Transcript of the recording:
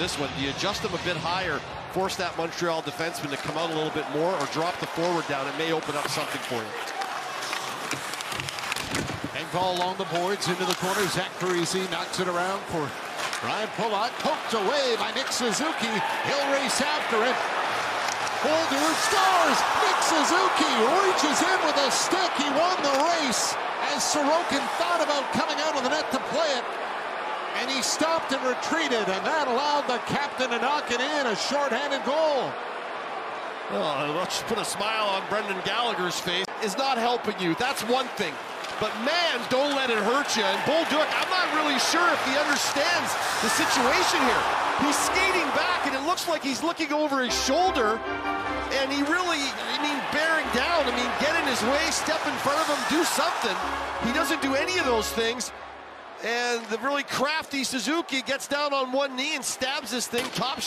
this one. Do you adjust them a bit higher, force that Montreal defenseman to come out a little bit more, or drop the forward down? It may open up something for you. Engvall along the boards into the corner. Zach Parise knocks it around for Ryan Pulock. Poked away by Nick Suzuki. He'll race after it. Holder scores. Nick Suzuki reaches in with a stick. He won the race as Sorokin thought about coming out of the net to play it. And he stopped and retreated, and that allowed the captain to knock it in, a shorthanded goal. Oh, let's put a smile on Brendan Gallagher's face. Is not helping you. That's one thing. But man, don't let it hurt you. And Bolduc, I'm not really sure if he understands the situation here. He's skating back, and it looks like he's looking over his shoulder. And he really, I mean, bearing down. I mean, get in his way, step in front of him, do something. He doesn't do any of those things. And the really crafty Suzuki gets down on one knee and stabs this thing top.